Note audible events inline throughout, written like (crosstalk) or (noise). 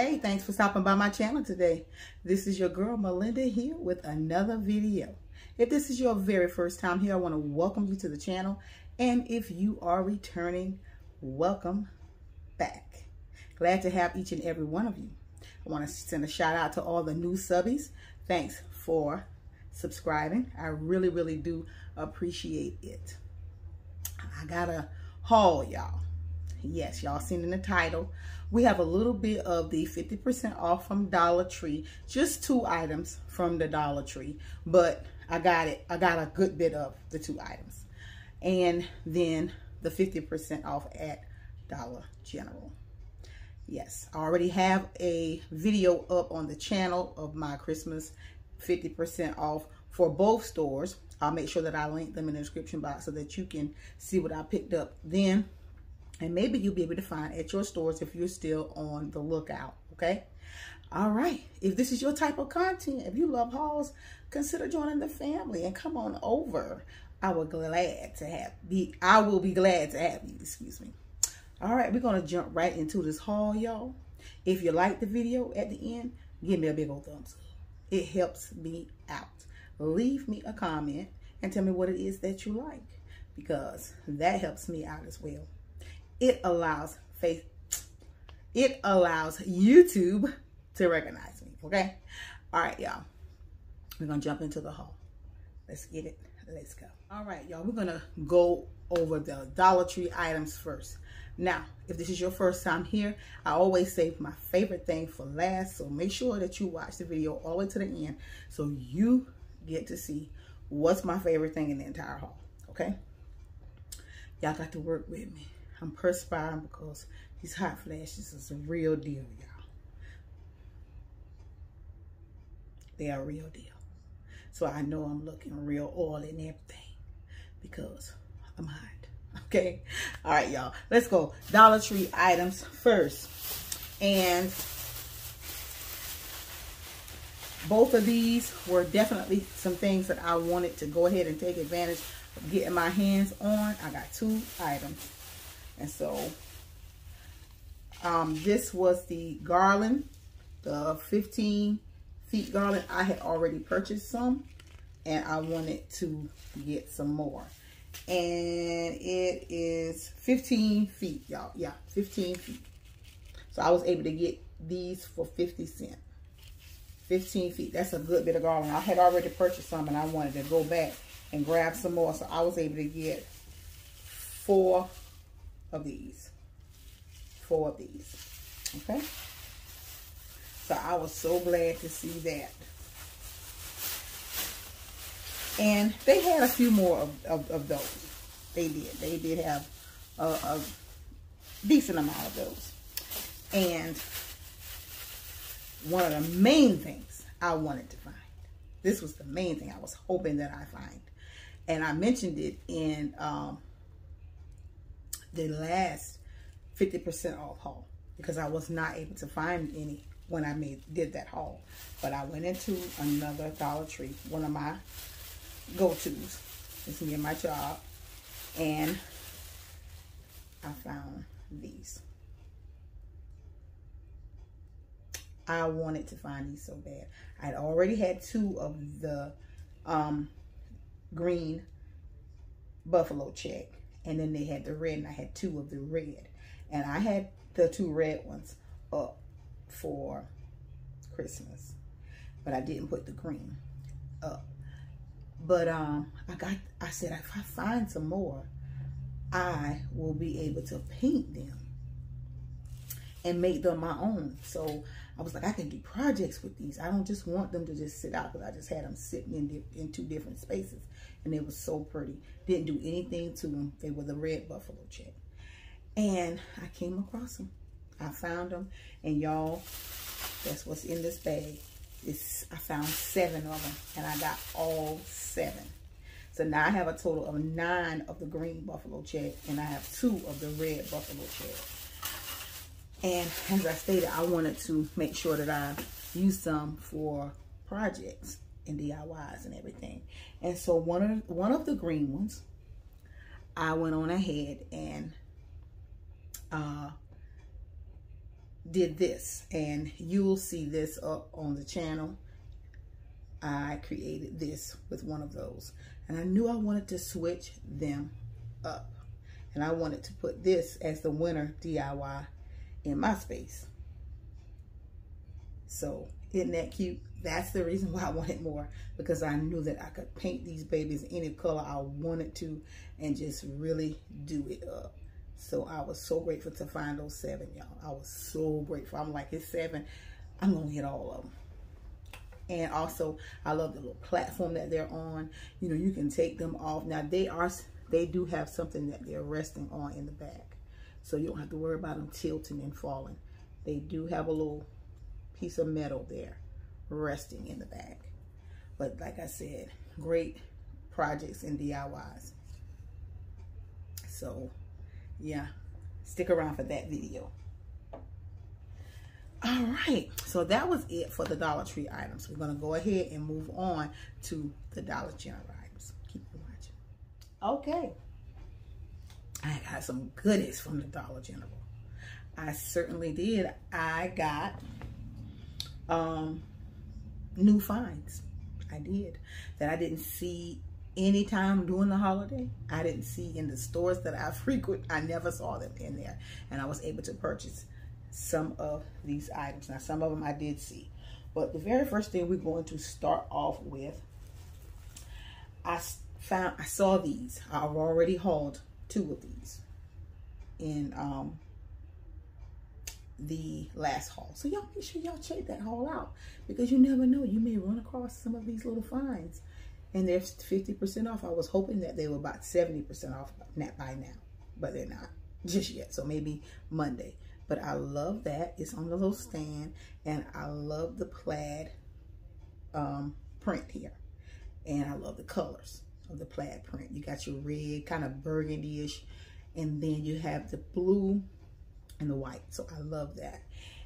hey, thanks for stopping by my channel today. This is your girl Melinda here with another video. If this is your very first time here, I want to welcome you to the channel. And if you are returning, welcome back. Glad to have each and every one of you. I want to send a shout out to all the new subbies. Thanks for subscribing. I really, really do appreciate it. I got a haul, y'all. Yes, y'all seen in the title we have a little bit of the 50% off from Dollar Tree. Just two items from the Dollar Tree. But I got it. I got a good bit of the two items. And then the 50% off at Dollar General. Yes, I already have a video up on the channel of my Christmas 50% off for both stores. I'll make sure that I link them in the description box so that you can see what I picked up then and maybe you'll be able to find at your stores if you're still on the lookout, okay? All right, if this is your type of content, if you love hauls, consider joining the family and come on over. I will glad to have be I will be glad to have you, excuse me. All right, we're gonna jump right into this haul, y'all. If you like the video at the end, give me a big old thumbs up. It helps me out. Leave me a comment and tell me what it is that you like because that helps me out as well it allows face it allows YouTube to recognize me. Okay. All right, y'all. We're gonna jump into the haul. Let's get it. Let's go. All right, y'all. We're gonna go over the Dollar Tree items first. Now, if this is your first time here, I always save my favorite thing for last. So make sure that you watch the video all the way to the end so you get to see what's my favorite thing in the entire haul. Okay? Y'all got to work with me. I'm perspiring because these hot flashes is a real deal, y'all. They are real deal. So I know I'm looking real oil and everything because I'm hot. (laughs) Okay. All right, y'all. Let's go. Dollar Tree items first. And both of these were definitely some things that I wanted to go ahead and take advantage of getting my hands on. I got two items. And so um, this was the garland, the 15 feet garland. I had already purchased some and I wanted to get some more. And it is 15 feet, y'all. Yeah, 15 feet. So I was able to get these for 50 cents. 15 feet. That's a good bit of garland. I had already purchased some and I wanted to go back and grab some more. So I was able to get four of these. Four of these. Okay? So I was so glad to see that. And they had a few more of, of, of those. They did. They did have a, a decent amount of those. And one of the main things I wanted to find. This was the main thing I was hoping that I find. And I mentioned it in um, the last 50% off haul because I was not able to find any when I made did that haul. But I went into another Dollar Tree, one of my go-tos. It's near my job. And I found these. I wanted to find these so bad. I'd already had two of the um, green buffalo check and then they had the red and I had two of the red. And I had the two red ones up for Christmas but I didn't put the green up. But um I got I said if I find some more I will be able to paint them and make them my own. So I was like I can do projects with these. I don't just want them to just sit out because I just had them sitting in, in two different spaces and it was so pretty. Didn't do anything to them. They were the red buffalo check. And I came across them. I found them. And y'all, that's what's in this bag. It's, I found seven of them. And I got all seven. So now I have a total of nine of the green buffalo check. And I have two of the red buffalo check. And as I stated, I wanted to make sure that I use some for projects and DIYs and everything. And so one of one of the green ones, I went on ahead and uh, did this and you'll see this up on the channel. I created this with one of those and I knew I wanted to switch them up and I wanted to put this as the winter DIY in my space. So isn't that cute? That's the reason why I wanted more because I knew that I could paint these babies any color I wanted to and just really do it up. So I was so grateful to find those seven, y'all. I was so grateful. I'm like, it's seven. I'm going to hit all of them. And also, I love the little platform that they're on. You know, you can take them off. Now, they are, they do have something that they're resting on in the back. So you don't have to worry about them tilting and falling. They do have a little piece of metal there resting in the back. But like I said, great projects and DIYs. So yeah, stick around for that video. All right, so that was it for the Dollar Tree items. We're gonna go ahead and move on to the Dollar General items. Keep watching. Okay, I got some goodies from the Dollar General. I certainly did. I got um, new finds. I did that I didn't see anytime during the holiday. I didn't see in the stores that I (laughs) frequent. I never saw them in there. And I was able to purchase some of these items. Now, some of them I did see. But the very first thing we're going to start off with, I found, I saw these. I've already hauled two of these in um, the last haul. So y'all make sure y'all check that haul out because you never know. You may run across some of these little finds and they're 50% off. I was hoping that they were about 70% off by now, but they're not (laughs) just yet. So maybe Monday. But I love that. It's on the little stand and I love the plaid um, print here. And I love the colors of the plaid print. You got your red, kind of burgundy-ish, and then you have the blue and the white. So I love that.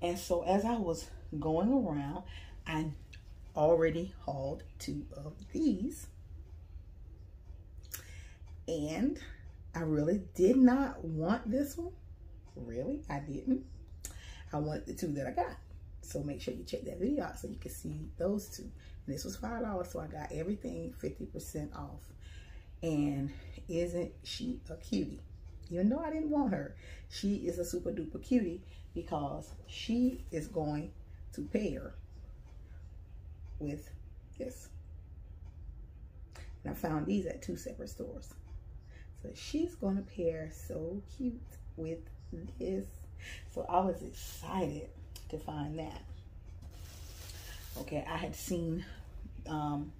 And so as I was going around, I already hauled two of these. And I really did not want this one. Really, I didn't. I wanted the two that I got. So make sure you check that video out so you can see those two. And this was $5, so I got everything 50% off. And isn't she a cutie? Even though I didn't want her, she is a super duper cutie because she is going to pair with this. And I found these at two separate stores. So she's going to pair so cute with this. So I was excited to find that. Okay, I had seen, um,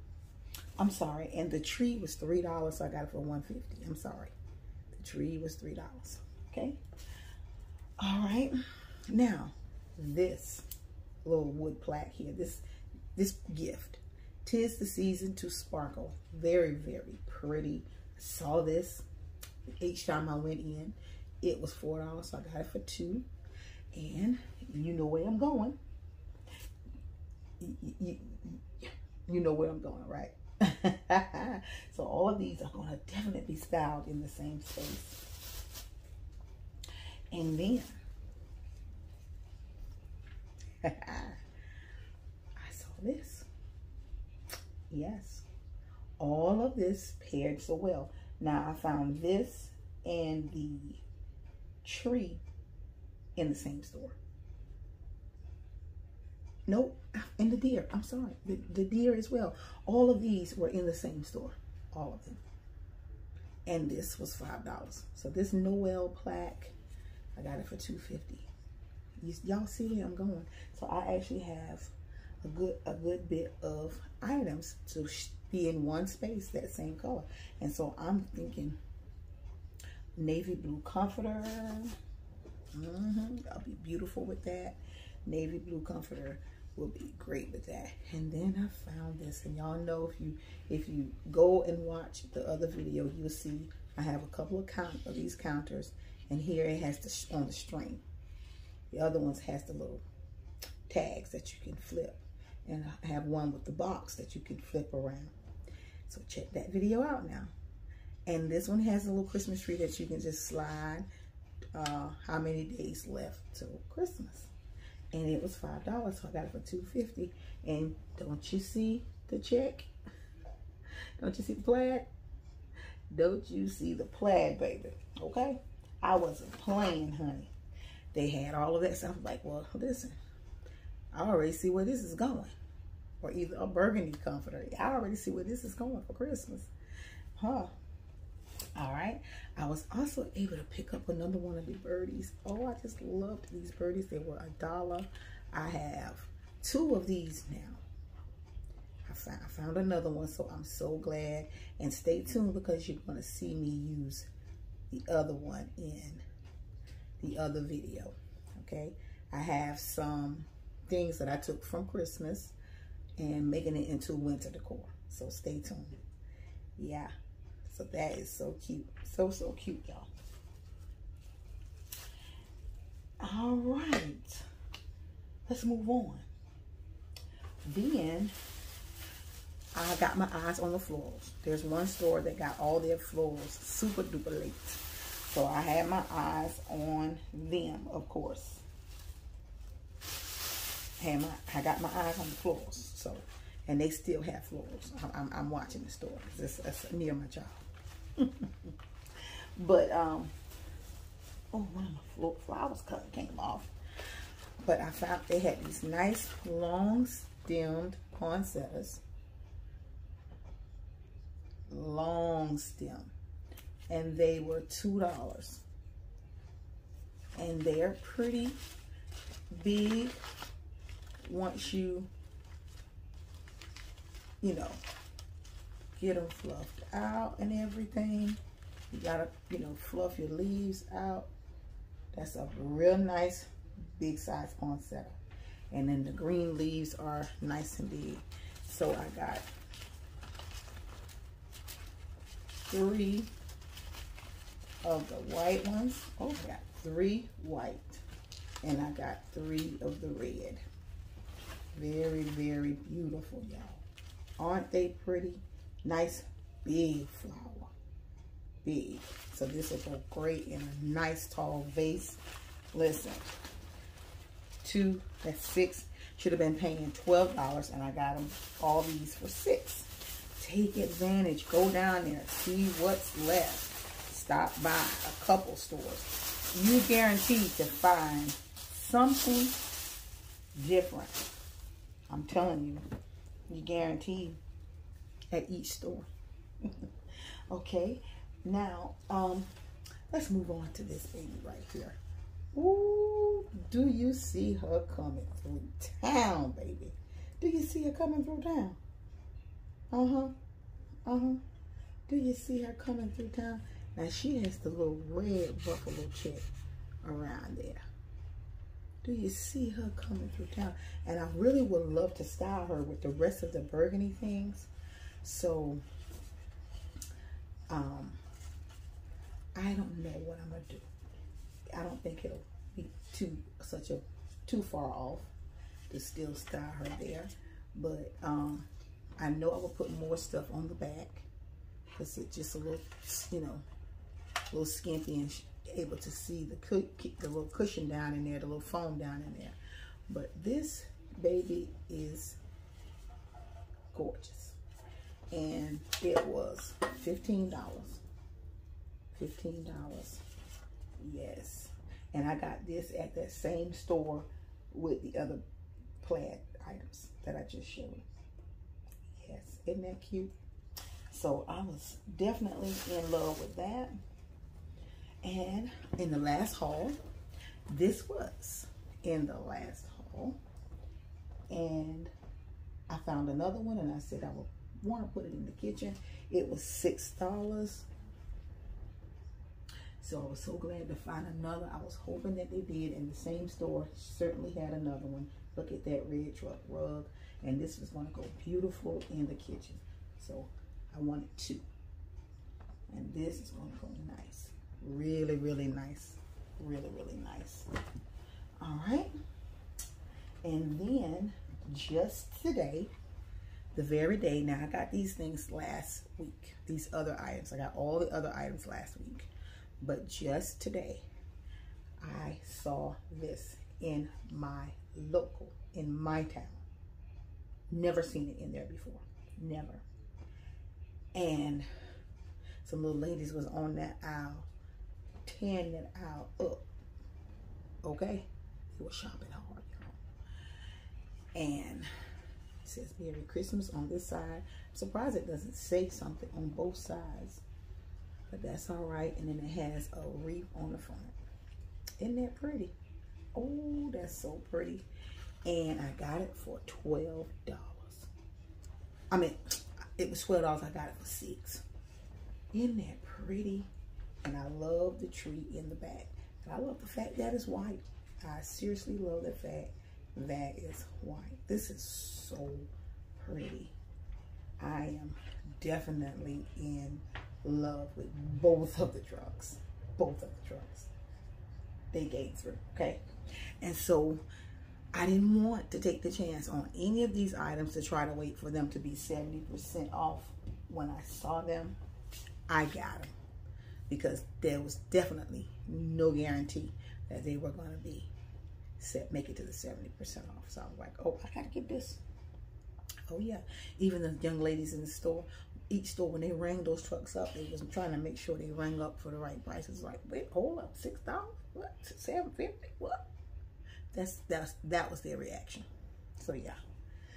I'm sorry, and the tree was $3, so I got it for 150 I'm sorry tree was $3. Okay. All right. Now, this little wood plaque here, this, this gift. Tis the season to sparkle. Very, very pretty. I saw this each time I went in. It was $4, so I got it for two. And you know where I'm going. You, you, you know where I'm going, right? (laughs) so all of these are going to definitely be styled in the same space. And then (laughs) I saw this. Yes. All of this paired so well. Now I found this and the tree in the same store. Nope, and the deer. I'm sorry, the, the deer as well. All of these were in the same store, all of them. And this was $5. So this Noel plaque, I got it for 250 Y'all see where I'm going. So I actually have a good a good bit of items to be in one space that same color. And so I'm thinking navy blue comforter. Mm -hmm. I'll be beautiful with that. Navy blue comforter will be great with that. And then I found this, and y'all know if you if you go and watch the other video, you'll see I have a couple of count of these counters, and here it has the on the string. The other ones has the little tags that you can flip, and I have one with the box that you can flip around. So check that video out now. And this one has a little Christmas tree that you can just slide. Uh, how many days left till Christmas? And it was five dollars so i got it for 250 and don't you see the check? (laughs) Don't you see the plaid? Don't you see the plaid baby? Okay? I wasn't playing honey. They had all of that stuff. I'm like well listen i already see where this is going. Or either a burgundy comforter. I already see where this is going for christmas. Huh all right. I was also able to pick up another one of the birdies. Oh i just loved these birdies. They were a dollar. I have two of these now. I found, I found another one so i'm so glad. And stay tuned because you're going to see me use the other one in the other video okay? I have some things that i took from christmas and making it into winter decor so stay tuned. Yeah so that is so cute. So, so cute, y'all. All right. Let's move on. Then I got my eyes on the florals. There's one store that got all their florals super duper late. So I had my eyes on them, of course. Had my, I got my eyes on the florals. So, and they still have florals. I'm, I'm, I'm watching the store because it's, it's near my job. (laughs) but um, oh, one of my flowers cut came off. But I found they had these nice long stemmed poinsettias. Long stem. And they were $2. And they're pretty big once you, you know, get them fluffed out and everything. You gotta, you know, fluff your leaves out. That's a real nice big size poinsettia. And then the green leaves are nice and big. So I got three of the white ones. Oh, I got three white. And I got three of the red. Very, very beautiful, y'all. Aren't they pretty? Nice big flower. Big. So this will go great in a nice tall vase. Listen, two, that's six. Should have been paying $12 and I got them all these for six. Take advantage. Go down there. See what's left. Stop by a couple stores. You guaranteed to find something different. I'm telling you. You guaranteed at each store. (laughs) okay, now um, let's move on to this baby right here. Ooh, do you see her coming through town, baby? Do you see her coming through town? Uh-huh. Uh-huh. Do you see her coming through town? Now, she has the little red buffalo check around there. Do you see her coming through town? And I really would love to style her with the rest of the burgundy things. So, um, I don't know what I'm gonna do. I don't think it'll be too such a too far off to still style her there. But um, I know I will put more stuff on the back because it's just a little, you know, a little skimpy and able to see the the little cushion down in there, the little foam down in there. But this baby is gorgeous and it was $15. $15. Yes. And I got this at that same store with the other plaid items that I just showed. Yes, isn't that cute? So I was definitely in love with that. And in the last haul, this was in the last haul. And I found another one and I said I will want to put it in the kitchen. It was $6. So I was so glad to find another. I was hoping that they did in the same store. Certainly had another one. Look at that red truck rug. And this was going to go beautiful in the kitchen. So I wanted two. And this is going to go nice. Really, really nice. Really, really nice. All right. And then just today, the very day. Now, I got these things last week, these other items. I got all the other items last week. But just today, I saw this in my local, in my town. Never seen it in there before. Never. And some little ladies was on that aisle, tearing that aisle up. Okay? They were shopping hard, y'all. And says Merry Christmas on this side. I'm surprised it doesn't say something on both sides. But that's all right. And then it has a wreath on the front. Isn't that pretty? Oh, that's so pretty. And I got it for $12. I mean, it was $12. I got it for 6 Isn't that pretty? And I love the tree in the back. And I love the fact that it's white. I seriously love the fact that it's white. This is so pretty. I am definitely in love with both of the trucks. Both of the trucks. They came through, okay? And so I didn't want to take the chance on any of these items to try to wait for them to be 70% off. When I saw them, I got them because there was definitely no guarantee that they were going to be set, make it to the 70% off. So I'm like, oh, I got to get this. Oh yeah, even the young ladies in the store, each store, when they rang those trucks up, they was trying to make sure they rang up for the right prices. Like, wait, hold up, $6? What, 750 What? That's, that's, that was their reaction. So yeah,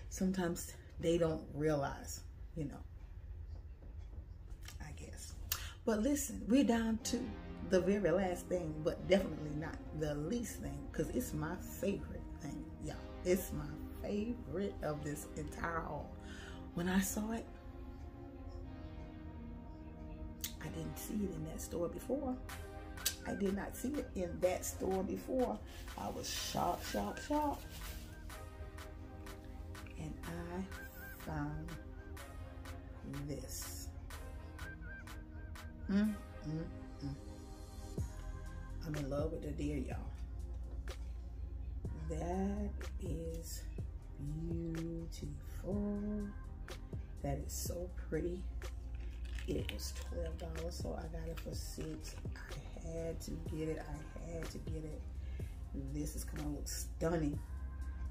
sometimes they don't realize, you know, I guess. But listen, we're down to the very last thing, but definitely not the least thing, because it's my favorite thing, y'all. It's my favorite of this entire haul. When I saw it, I didn't see it in that store before. I did not see it in that store before. I was shocked, shocked, shocked. And I found this. Mm, mm, mm. I'm in love with the deer, y'all. That is beautiful. That is so pretty. It was $12, so I got it for six. I had to get it. I had to get it. This is gonna look stunning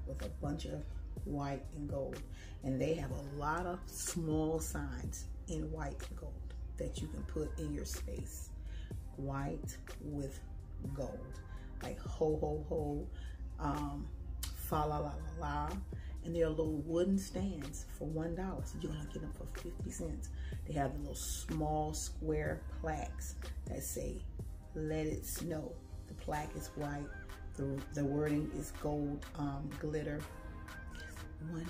with a bunch of white and gold. And they have a lot of small signs in white and gold that you can put in your space. White with gold. Like ho, ho, ho, um, fa la la la la. And they're little wooden stands for $1. So you're gonna get them for 50 cents. They have the little small square plaques that say, let it snow. The plaque is white. The, the wording is gold um, glitter. It's $1.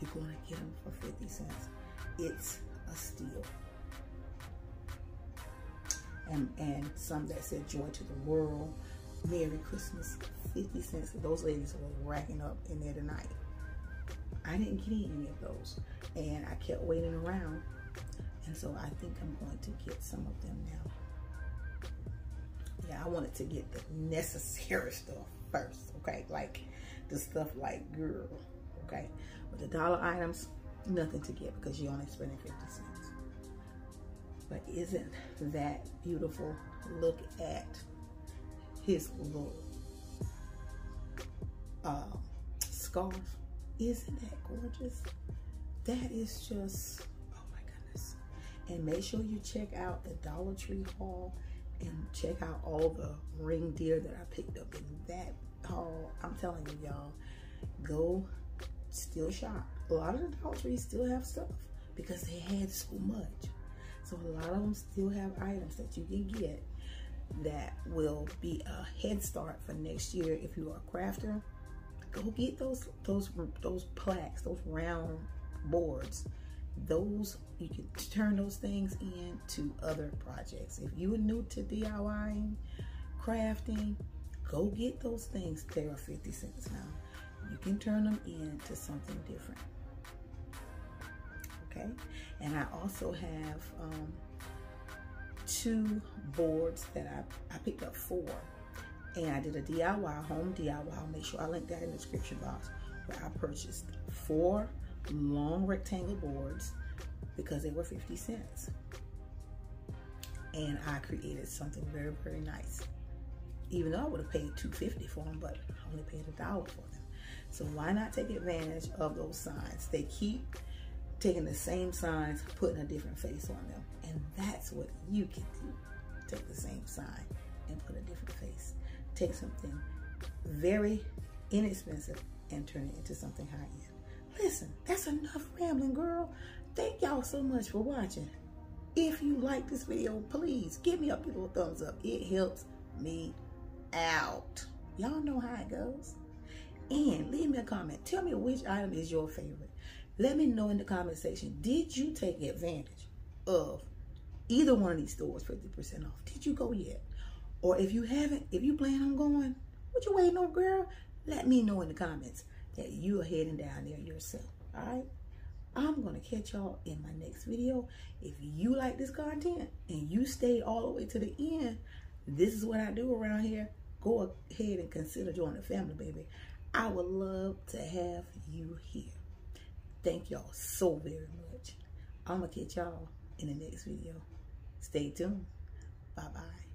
You're gonna get them for 50 cents. It's a steal and, and some that said joy to the world, Merry Christmas, 50 cents. Those ladies were racking up in there tonight. I didn't get any of those. And I kept waiting around. And so I think I'm going to get some of them now. Yeah, I wanted to get the necessary (laughs) stuff first, okay? Like the stuff like girl, okay? But the dollar items, nothing to get because you're only spending 50 cents. But isn't that beautiful? Look at his little uh, scarf. Isn't that gorgeous? That is just, oh my goodness. And make sure you check out the Dollar Tree haul and check out all the ring deer that I picked up in that haul. I'm telling you, y'all, go still shop. A lot of the Dollar Trees still have stuff because they had so much. So a lot of them still have items that you can get that will be a head start for next year. If you are a crafter, go get those those those plaques, those round boards. Those you can turn those things into other projects. If you are new to DIYing, crafting, go get those things. They are 50 cents now. You can turn them into something different okay? And I also have um, two boards that I, I picked up four. And I did a DIY, home DIY. I'll make sure I link that in the description box where I purchased four long rectangle boards because they were 50 cents. And I created something very, very nice. even though I would have paid 250 for them, but I only paid a dollar for them. So why not take advantage of those signs? They keep taking the same signs, putting a different face on them. And that's what you can do. Take the same sign and put a different face. Take something very inexpensive and turn it into something high end. Listen, that's enough rambling, girl. Thank y'all so much for watching. If you like this video, please give me a big little thumbs up. It helps me out. Y'all know how it goes. And leave me a comment. Tell me which item is your favorite. Let me know in the comment section. Did you take advantage of either one of these stores 50% off? Did you go yet? Or if you haven't, if you plan on going, what you waiting on, girl? Let me know in the comments that you are heading down there yourself. All right? I'm going to catch y'all in my next video. If you like this content and you stayed all the way to the end, this is what I do around here. Go ahead and consider joining the family, baby. I would love to have you here. Thank y'all so very much. I'm going to catch y'all in the next video. Stay tuned. Bye-bye.